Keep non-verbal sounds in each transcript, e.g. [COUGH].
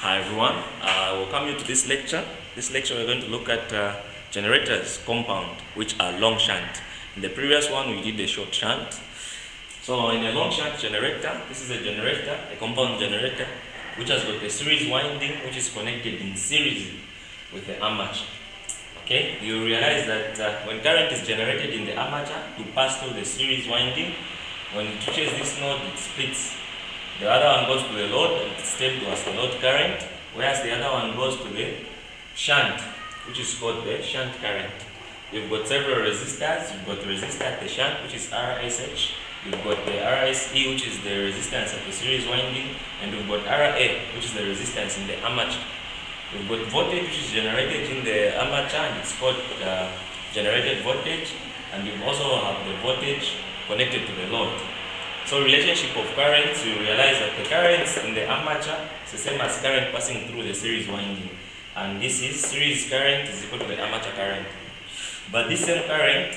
Hi everyone, I uh, welcome you to this lecture. This lecture we're going to look at uh, generators compound which are long shunt. In the previous one we did a short shunt. So in a long shunt generator, this is a generator, a compound generator which has got a series winding which is connected in series with the armature. Okay, you realize that uh, when current is generated in the armature to pass through the series winding, when it reaches this node it splits the other one goes to the load and it's taken as the load current, whereas the other one goes to the shunt, which is called the shunt current. You've got several resistors. You've got the resistor at the shunt, which is RSH. You've got the RSE, which is the resistance at the series winding, and you've got RA, which is the resistance in the armature. You've got voltage, which is generated in the armature, and it's called uh, generated voltage, and you also have the voltage connected to the load. So relationship of currents, you realize that the currents in the armature is the same as current passing through the series winding. And this is series current is equal to the armature current. But this same current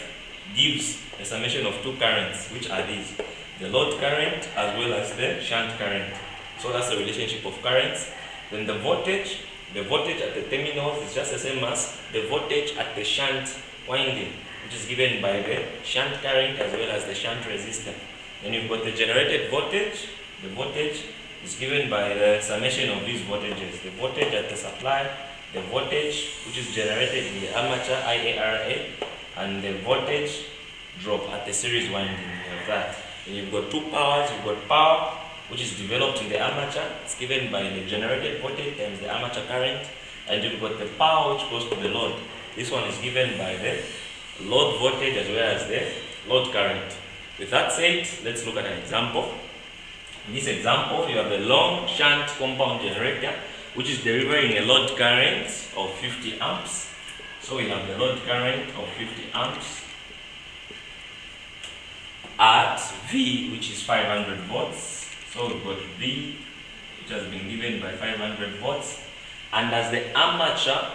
gives a summation of two currents, which are these. The load current as well as the shunt current. So that's the relationship of currents. Then the voltage, the voltage at the terminals is just the same as the voltage at the shunt winding, which is given by the shunt current as well as the shunt resistor. Then you've got the generated voltage. The voltage is given by the summation of these voltages. The voltage at the supply, the voltage which is generated in the armature IARA, and the voltage drop at the series winding. You have that. Then you've got two powers. You've got power which is developed in the armature. It's given by the generated voltage times the armature current. And you've got the power which goes to the load. This one is given by the load voltage as well as the load current. With that said, let's look at an example. In this example, you have a long shunt compound generator which is delivering a load current of 50 amps. So we have the load current of 50 amps at V which is 500 volts. So we've got V which has been given by 500 volts and as the armature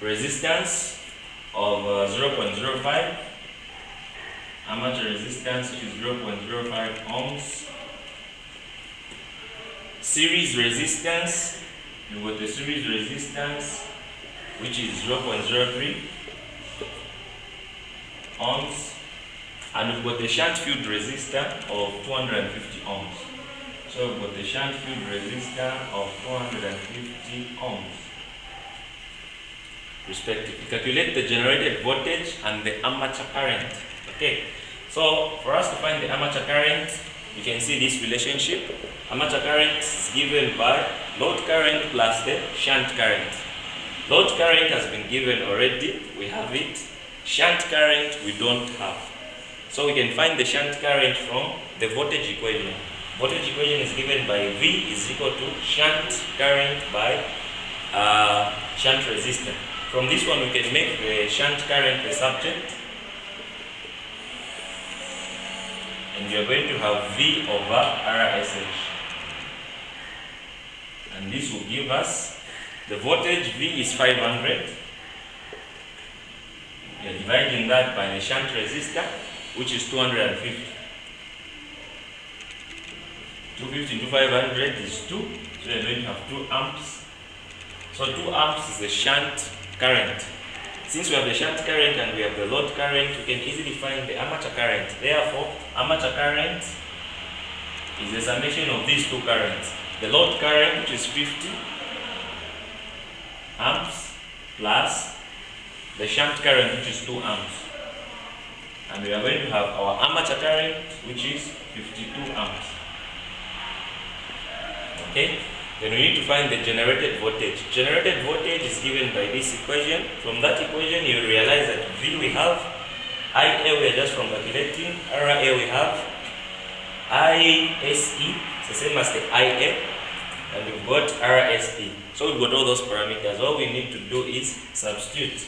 resistance of uh, 0.05 armature resistance is 0.05 ohms? Series resistance you got the series resistance which is 0.03 ohms and we've got the shunt field resistor of 250 ohms. So we've got the shunt field resistor of 250 ohms. Respectively calculate the generated voltage and the armature current Okay, so for us to find the armature current, you can see this relationship. Armature current is given by load current plus the shunt current. Load current has been given already, we have it. Shunt current we don't have. So we can find the shunt current from the voltage equation. Voltage equation is given by V is equal to shunt current by uh, shunt resistance. From this one we can make the shunt current the subject and you're going to have V over RSH. And this will give us the voltage V is 500. You're dividing that by the shunt resistor, which is 250. 250 into 500 is 2, so you're going to have 2 amps. So 2 amps is the shunt current. Since we have the shunt current and we have the load current, we can easily find the armature current. Therefore, armature current is the summation of these two currents. The load current, which is 50 amps, plus the shunt current, which is 2 amps. And we are going to have our armature current, which is 52 amps. Okay? Then we need to find the generated voltage. Generated voltage is given by this equation. From that equation, you realize that V we have, IA we are just from calculating, RA we have, ISE, it's the same as the IA, and we've got RSE. So we've got all those parameters. All we need to do is substitute.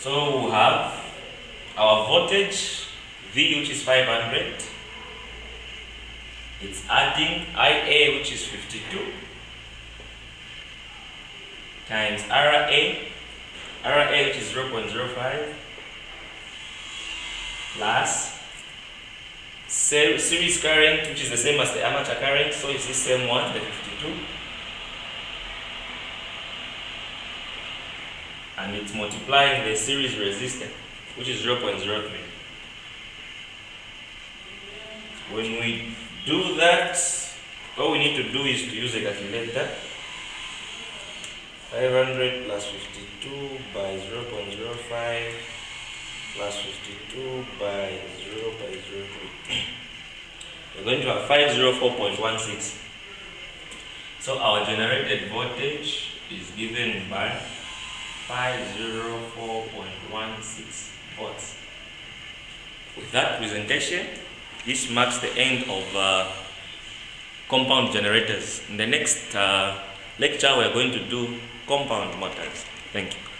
So we have our voltage V which is 500 it's adding IA which is 52 times RA RA which is 0.05 plus series current, which is the same as the armature current, so it's the same one, the 52. And it's multiplying the series resistance, which is 0.03. When we do that, all we need to do is to use a calculator. 500 plus 52 by 0.05 plus 52 by 0 by 0.3. [COUGHS] We're going to have 504.16. So our generated voltage is given by 504.16 volts. With that presentation, this marks the end of uh, compound generators. In the next uh, lecture, we are going to do compound motors. Thank you.